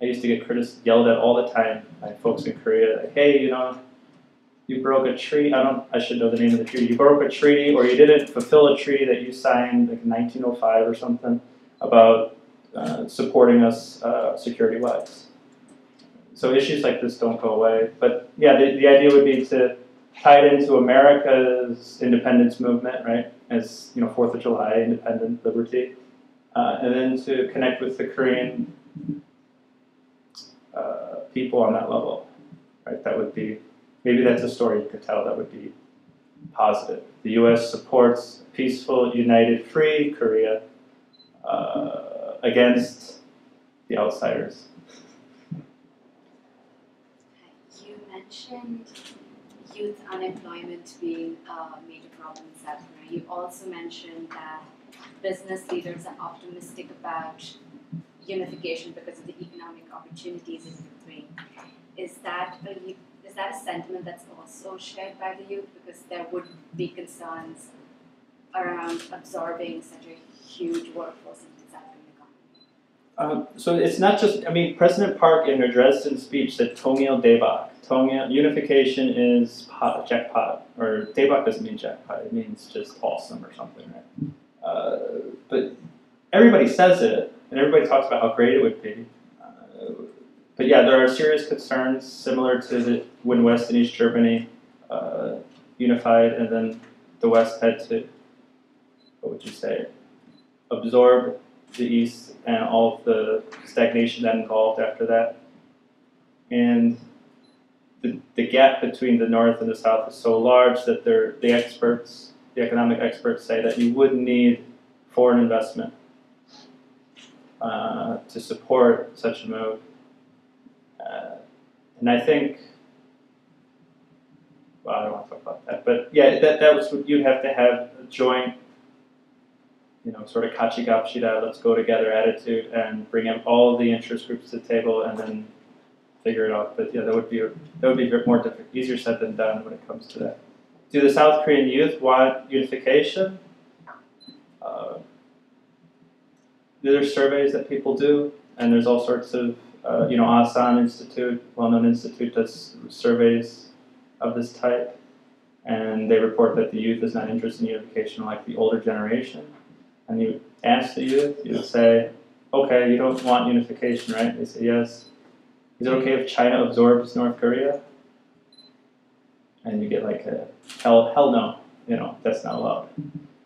I used to get criticized, yelled at all the time by folks in Korea. Like, hey, you know, you broke a treaty. I don't. I should know the name of the treaty. You broke a treaty, or you didn't fulfill a treaty that you signed like 1905 or something about uh, supporting us uh, security-wise. So issues like this don't go away. But yeah, the, the idea would be to tie it into America's independence movement, right? As you know, Fourth of July, independent liberty, uh, and then to connect with the Korean uh, people on that level, right? That would be maybe that's a story you could tell that would be positive. The U.S. supports peaceful, united, free Korea uh, against the outsiders. You mentioned youth unemployment being a major problem in South Korea. You also mentioned that business leaders are optimistic about unification because of the economic opportunities it could. Is that a is that a sentiment that's also shared by the youth? Because there would be concerns around absorbing such a huge workforce into South economy. Um, so it's not just, I mean, President Park in her Dresden speech said Tongil Daebak. Tongil, unification is pot, jackpot, or Daebak doesn't mean jackpot, it means just awesome or something, right? Uh, but everybody says it, and everybody talks about how great it would be. Uh, but yeah, there are serious concerns similar to the, when West and East Germany uh, unified, and then the West had to, what would you say, absorb the East and all of the stagnation that involved after that. And the, the gap between the North and the South is so large that the experts, the economic experts say that you would need foreign investment uh, to support such a move. Uh, and I think, well, I don't want to talk about that, but yeah, that, that was what you'd have to have a joint, you know, sort of kachigapshida, let's go together attitude and bring in all the interest groups to the table and then figure it out. But yeah, that would be that would be more difficult, easier said than done when it comes to that. Do the South Korean youth want unification? Uh, there are surveys that people do, and there's all sorts of, uh, you know, Asan Institute, well-known institute, does surveys of this type, and they report that the youth is not interested in unification like the older generation. And you ask the youth, you say, okay, you don't want unification, right? They say yes. Is it okay if China absorbs North Korea? And you get like a hell, hell no, you know, that's not allowed.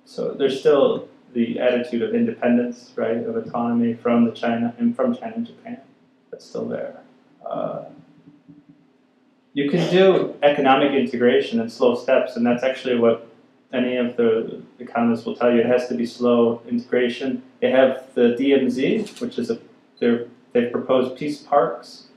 So there's still the attitude of independence, right, of autonomy from the China and from China and Japan. That's still there. Uh, you can do economic integration in slow steps, and that's actually what any of the economists will tell you. It has to be slow integration. They have the DMZ, which is a they've proposed peace parks.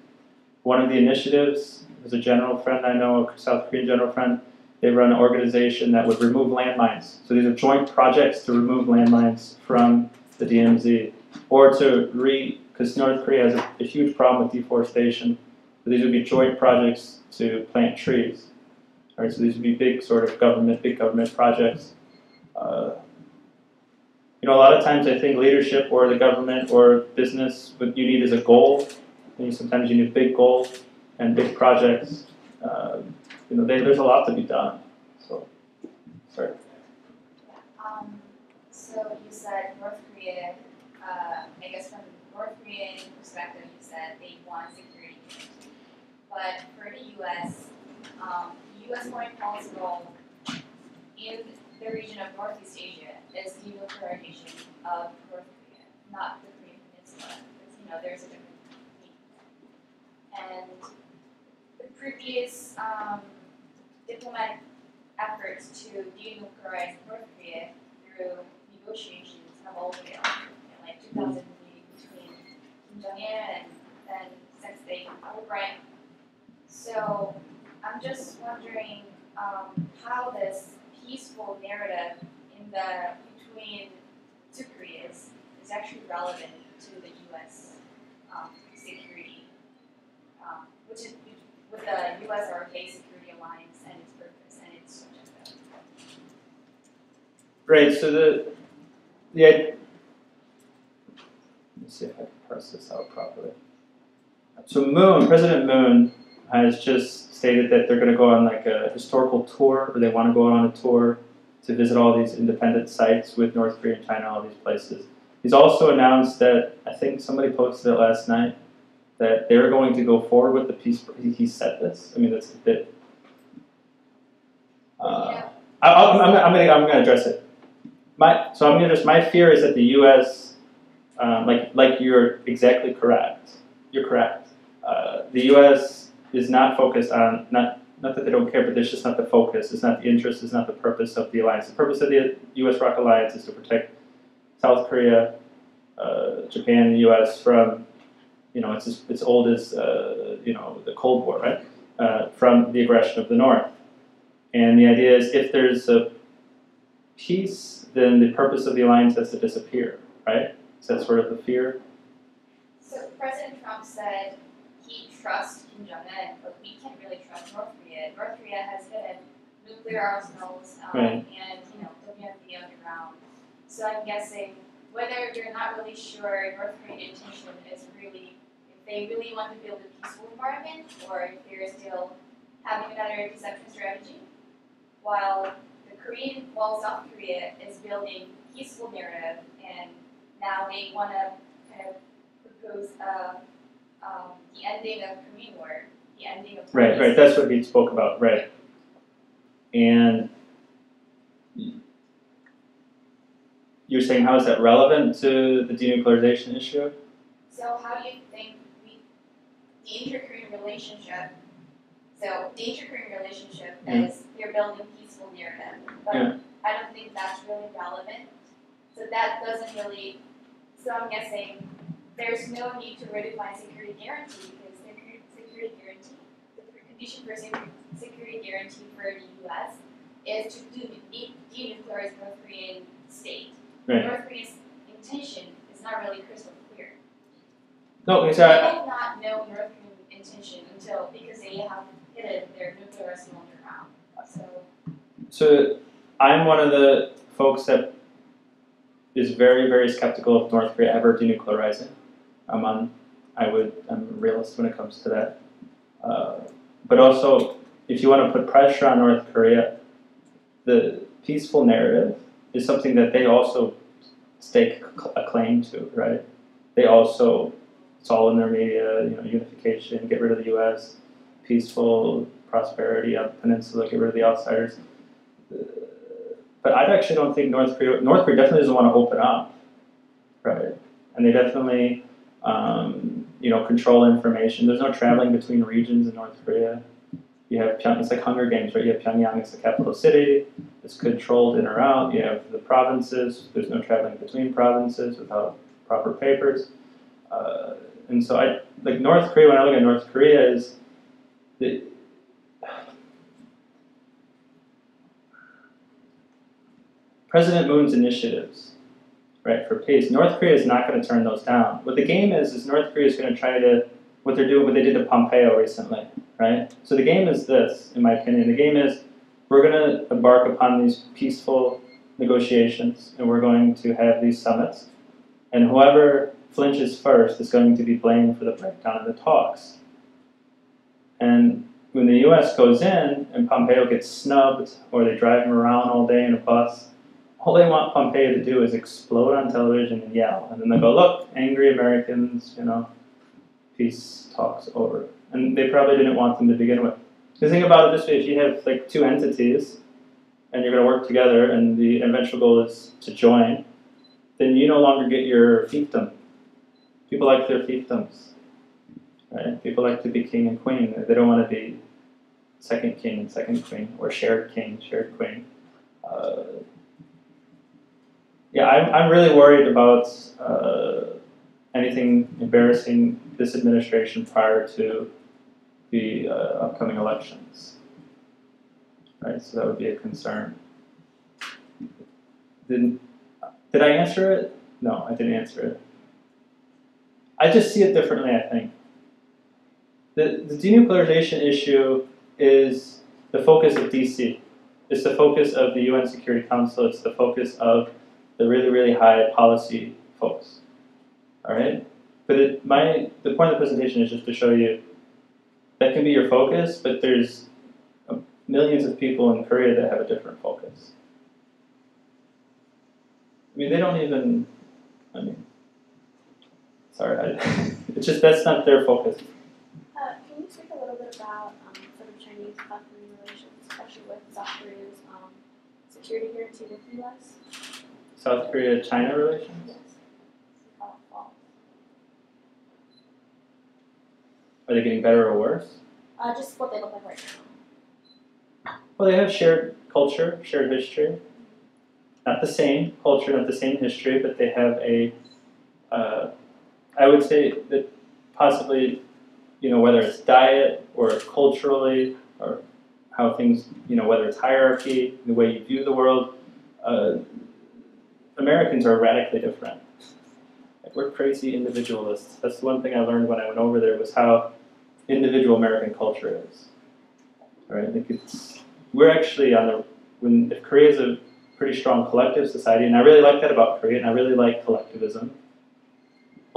One of the initiatives is a general friend I know, a South Korean general friend. They run an organization that would remove landmines. So these are joint projects to remove landmines from the DMZ, or to re because North Korea has a, a huge problem with deforestation. So these would be joint projects to plant trees. All right, so these would be big sort of government, big government projects. Uh, you know, a lot of times I think leadership or the government or business, what you need is a goal. And sometimes you need big goals and big projects. Uh, you know, there's a lot to be done. So, sorry. Um, so you said North Korea, uh, I guess from North Korean perspective, you said they want security. But for the US, um, the US foreign policy goal in the region of Northeast Asia is denuclearization of North Korea, not the Korean Peninsula. Because, you know, there's a difference. And the previous um, diplomatic efforts to denuclearize North Korea through negotiations have all failed. In like 2000 meeting between Kim Jong Un and then Secretary Albright. So I'm just wondering um, how this peaceful narrative in the between two Koreas is actually relevant to the U.S. Um, security, um, which is with the U.S. RFA security alliance and its purpose and its agenda. So the the let me see if I can parse this out properly. So Moon, President Moon, has just stated that they're going to go on like a historical tour, or they want to go on a tour to visit all these independent sites with North Korea and China, all these places. He's also announced that I think somebody posted it last night that they're going to go forward with the peace. He, he said this. I mean, that's a bit. Uh, I, I'm, I'm, I'm gonna I'm gonna address it. My so I'm gonna just my fear is that the U.S. Um, like like you're exactly correct. You're correct. Uh, the U.S. is not focused on not not that they don't care, but there's just not the focus. It's not the interest. It's not the purpose of the alliance. The purpose of the U.S. ROK alliance is to protect South Korea, uh, Japan, and the U.S. from you know it's as, it's old as uh, you know the Cold War, right? Uh, from the aggression of the North. And the idea is if there's a peace, then the purpose of the alliance has to disappear, right? Is that sort of the fear? So President Trump said he trusts Kim Jong Un, but we can't really trust North Korea. North Korea has hidden nuclear arsenals um, Right. and you know WMD underground. So I'm guessing whether you're not really sure North Korean intention is really they really want to build a peaceful environment or if they're still having another deception strategy, while the Korean, while South Korea is building peaceful narrative and now they want to kind of propose uh, um, the ending of Korean War, the ending of Right, right. That's what he spoke about, right? And you're saying how is that relevant to the denuclearization issue? So how do you think the inter-Korean relationship, so the inter-Korean relationship Mm. is you're building peaceful near narrative, but Yeah. I don't think that's really relevant. So that doesn't really, so I'm guessing there's no need to redefine security guarantee because security guarantee, the condition for security guarantee for the US is to denuclearize North Korean state. Right. North Korea's intention is not really crystal clear. No, We because I, will not know Korean intention until, because they have hidden their nuclear arsenal underground. So, so I'm one of the folks that is very, very skeptical of North Korea ever denuclearizing. I'm on, I would, I'm a realist when it comes to that. Uh, but also, if you want to put pressure on North Korea, the peaceful narrative is something that they also stake a claim to, right? They also, it's all in their media, you know, unification, get rid of the U.S., peaceful prosperity on the peninsula, get rid of the outsiders. But I actually don't think North Korea, North Korea definitely doesn't want to open up, right? And they definitely, um, you know, control information. There's no traveling between regions in North Korea. You have Pyong, it's like Hunger Games, right? You have Pyongyang, it's the capital city. It's controlled in or out. You have the provinces. There's no traveling between provinces without proper papers. Uh, and so I like North Korea. When I look at North Korea, is the President Moon's initiatives, right, for peace. North Korea is not going to turn those down. What the game is is North Korea is going to try to what they're doing, what they did to Pompeo recently, right? So the game is this, in my opinion. The game is we're going to embark upon these peaceful negotiations, and we're going to have these summits, and whoever flinches first is going to be blamed for the breakdown of the talks. And when the U.S. goes in and Pompeo gets snubbed, or they drive him around all day in a bus, all they want Pompeo to do is explode on television and yell, and then they go, "Look, angry Americans, you know, peace talks over." And they probably didn't want them to begin with. Because think about it this way: if you have like two entities, and you're going to work together, and the eventual goal is to join, then you no longer get your fiefdom. People like their fiefdoms, right? People like to be king and queen. They don't want to be second king and second queen, or shared king, shared queen. Uh, yeah, I'm, I'm really worried about uh, anything embarrassing this administration prior to the uh, upcoming elections. Right, so that would be a concern. Didn't did I answer it? No, I didn't answer it. I just see it differently, I think. The, the denuclearization issue is the focus of DC. It's the focus of the UN Security Council. It's the focus of the really, really high policy folks. All right? But it, my, the point of the presentation is just to show you that can be your focus, but there's millions of people in Korea that have a different focus. I mean, they don't even, I mean, sorry, I, it's just that's not their focus. Uh, can you speak a little bit about um, sort of Chinese South Korean relations, especially with South Korea's um, security guarantee with the U.S.? South Korea China relations? Yes. Are they getting better or worse? Uh, just what they look like right now. Well, they have shared culture, shared history. Not the same culture, not the same history, but they have a. Uh, I would say that possibly, you know, whether it's diet or culturally or how things, you know, whether it's hierarchy, the way you view the world, uh, Americans are radically different. Like we're crazy individualists. That's the one thing I learned when I went over there was how individual American culture is. Right? Like it's we're actually on the when if Korea is a pretty strong collective society, and I really like that about Korea, and I really like collectivism.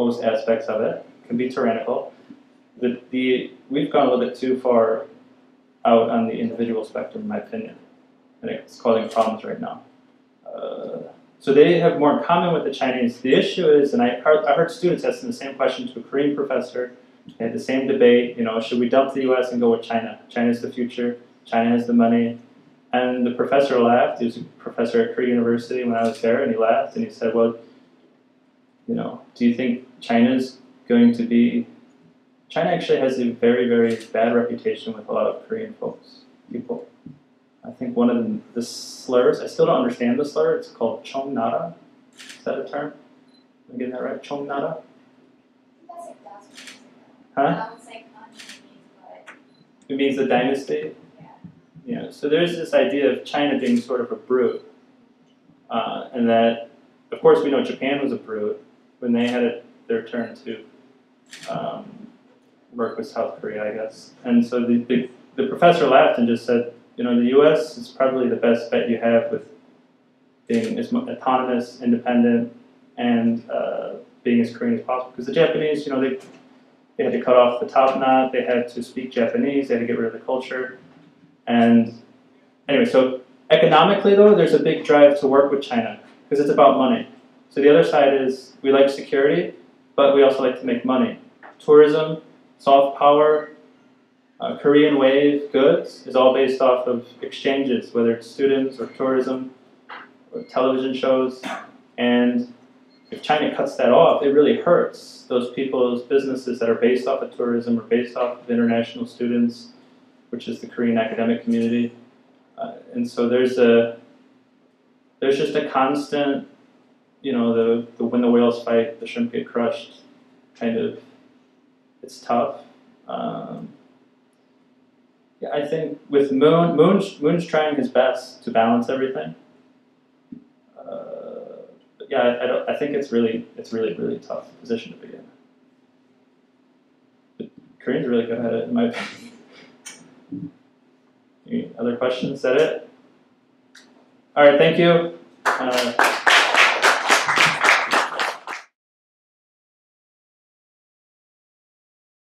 Most aspects of it can be tyrannical. The, the we've gone a little bit too far out on the individual spectrum, in my opinion, and it's causing problems right now. Uh, so they have more in common with the Chinese. The issue is, and I heard, I heard students asking the same question to a Korean professor. They had the same debate. You know, should we dump the U.S. and go with China? China's the future. China has the money. And the professor laughed. He was a professor at Korea University when I was there, and he laughed and he said, "Well, you know, do you think China's going to be?" China actually has a very, very bad reputation with a lot of Korean folks, people. I think one of the, the slurs, I still don't understand the slur, it's called Chongnara. Is that a term? Am I getting that right? Chongnara? That's like thousand years ago. Huh? I would say not Chinese, but It means the dynasty? Yeah. Yeah, so there's this idea of China being sort of a brute. Uh, and that, of course, we know Japan was a brute when they had it, their turn to um, work with South Korea, I guess. And so the, the, the professor laughed and just said, you know, the U.S. is probably the best bet you have with being as mo- autonomous, independent, and uh, being as Korean as possible. Because the Japanese, you know, they they had to cut off the top knot. They had to speak Japanese. They had to get rid of the culture. And anyway, so economically though, there's a big drive to work with China because it's about money. So the other side is we like security, but we also like to make money. Tourism, soft power, uh, Korean wave goods is all based off of exchanges, whether it's students or tourism or television shows. And if China cuts that off, it really hurts those people's businesses that are based off of tourism or based off of international students, which is the Korean academic community. Uh, and so there's a there's just a constant, you know, the, the when the whales fight, the shrimp get crushed, kind of. It's tough. Um, yeah, I think with Moon, Moon's, Moon's trying his best to balance everything. Uh, yeah, I, I, don't, I think it's really, it's really, really tough position to be in. But Koreans really good at it, in my opinion. Any other questions? Is that it? All right, thank you. Uh,